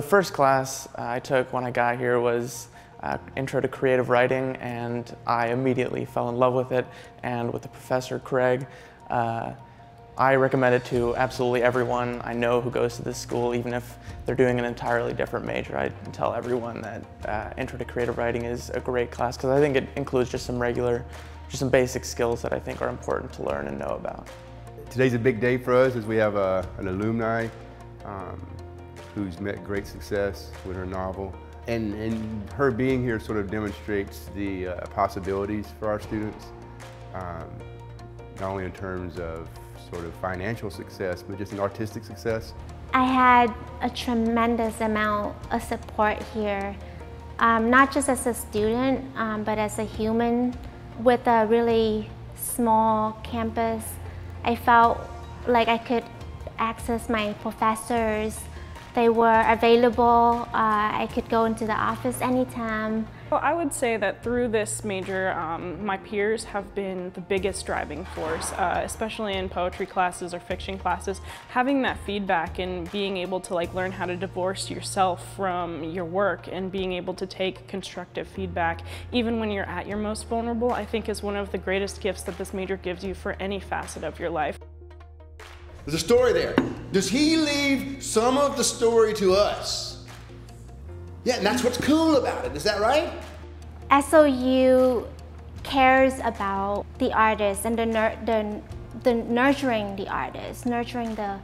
The first class uh, I took when I got here was uh, Intro to Creative Writing and I immediately fell in love with it and with the professor Craig. Uh, I recommend it to absolutely everyone I know who goes to this school, even if they're doing an entirely different major. I tell everyone that uh, Intro to Creative Writing is a great class because I think it includes just some regular, just some basic skills that I think are important to learn and know about. Today's a big day for us as we have a, an alumni um, who's met great success with her novel. And, and her being here sort of demonstrates the uh, possibilities for our students, um, not only in terms of sort of financial success, but just an artistic success. I had a tremendous amount of support here, um, not just as a student, um, but as a human. With a really small campus, I felt like I could access my professors. They were available. Uh, I could go into the office anytime. Well, I would say that through this major, um, my peers have been the biggest driving force, uh, especially in poetry classes or fiction classes. Having that feedback and being able to like learn how to divorce yourself from your work and being able to take constructive feedback, even when you're at your most vulnerable, I think is one of the greatest gifts that this major gives you for any facet of your life. There's a story there. Does he leave some of the story to us? Yeah, and that's what's cool about it. Is that right? SOU cares about the artist and the, the, the nurturing the artist, nurturing the,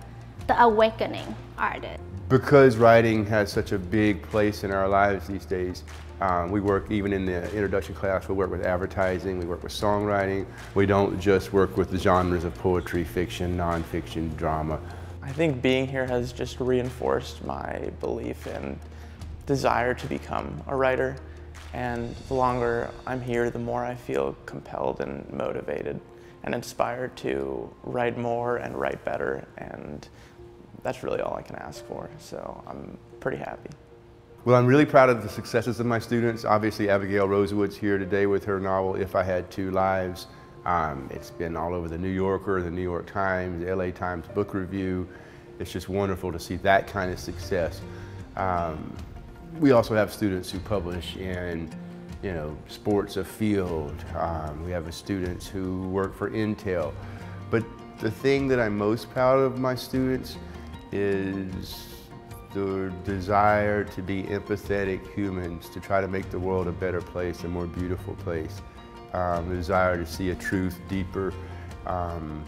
the awakening artist. Because writing has such a big place in our lives these days, um, we work even in the introduction class, we work with advertising, we work with songwriting. We don't just work with the genres of poetry, fiction, nonfiction, drama. I think being here has just reinforced my belief and desire to become a writer. And the longer I'm here, the more I feel compelled and motivated and inspired to write more and write better. And that's really all I can ask for. So I'm pretty happy. Well, I'm really proud of the successes of my students. Obviously, Abigail Rosewood's here today with her novel, If I Had Two Lives. Um, it's been all over the New Yorker, the New York Times, the LA Times Book Review. It's just wonderful to see that kind of success. Um, we also have students who publish in you know, sports afield. Um, we have students who work for Intel. But the thing that I'm most proud of my students is the desire to be empathetic humans, to try to make the world a better place, a more beautiful place. Um, the desire to see a truth deeper, um,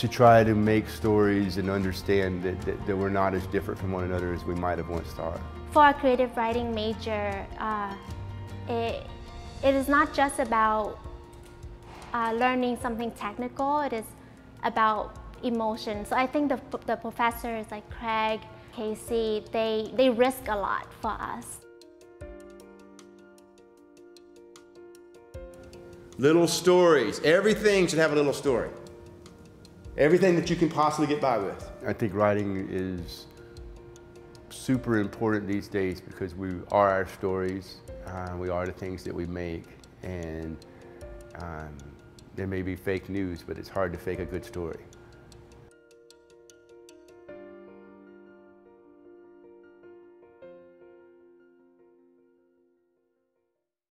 to try to make stories and understand that, that, that, we're not as different from one another as we might have once thought. For a creative writing major, uh, it, it is not just about uh, learning something technical, it is about emotion. So I think the, the professors like Craig, Casey, they, they risk a lot for us. Little stories. Everything should have a little story. Everything that you can possibly get by with. I think writing is super important these days because we are our stories. Uh, we are the things that we make. And um, there may be fake news, but it's hard to fake a good story.